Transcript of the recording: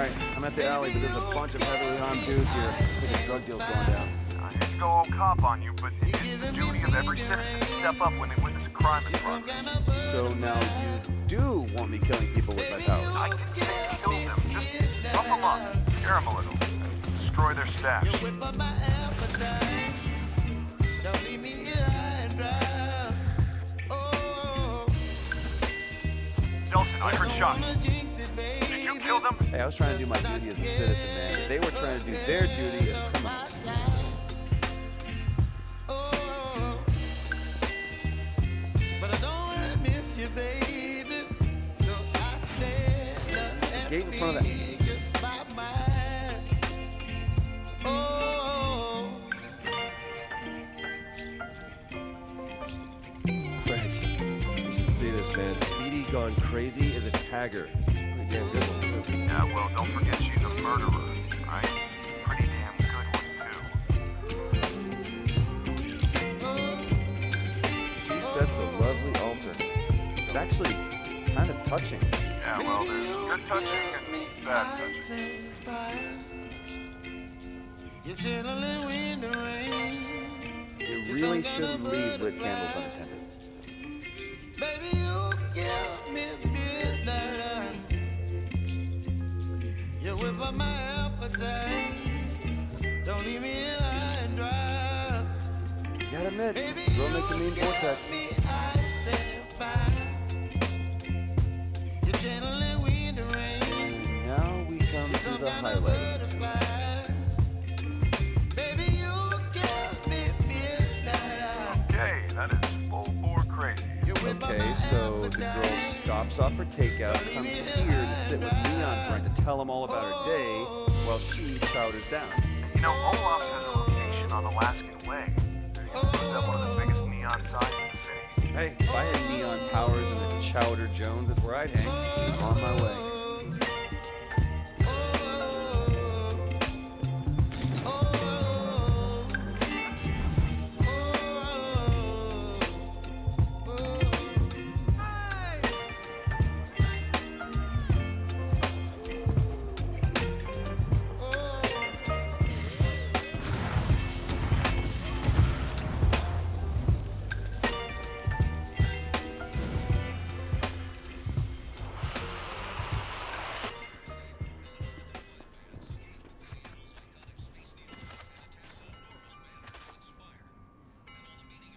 All right, I'm at the alley, but there's a bunch of heavily armed dudes here. I think a drug deal's going down. I hate to go all cop on you, but it's the duty of every citizen to step up when they witness a crime in Some progress. kind of bug So now you do want me killing people with my powers. I didn't say kill them, just rough them up, scare them a little, and destroy their stash. You whip up my appetite. Don't leave me here high and dry. Oh, Delsin, I heard shots. Wanna jinx it, baby. Did you kill them? Hey, I was trying to do my duty as a citizen, man. They were trying to do their duty as criminals. Oh, but I don't miss you, baby. So I stand up and Gate in front of that- speak just my mind. Oh. Christ. You should see this, man. Speedy Gone Crazy is a tagger. Pretty damn good one. Yeah, well, don't forget she's a murderer, right? Pretty damn good one, too. She sets a lovely altar. It's actually kind of touching. Yeah, well, there's good touching and bad touching. You're chilling wind and rain. You really shouldn't leave lit candles unattended. You up my appetite. Don't leave me here high and dry. You gotta admit, Baby, girl you makes a mean give vortex. me ice and fire. You're channeling wind and rain. And now we come to Some the kind of highlight. butterfly. Baby, you give me midnight. Okay, that is full bore crazy. You whip up Okay, so the girl appetite. stops off her takeout, comes here to sit with Neon Friend to tell him all about her day, while she chowders down. You know, Olaf has a location on Alaskan Way. They're used to put up one of the biggest neon signs in the city. Hey, if I had neon powers and a Chowder Jones, that's where I'd hang. On my way.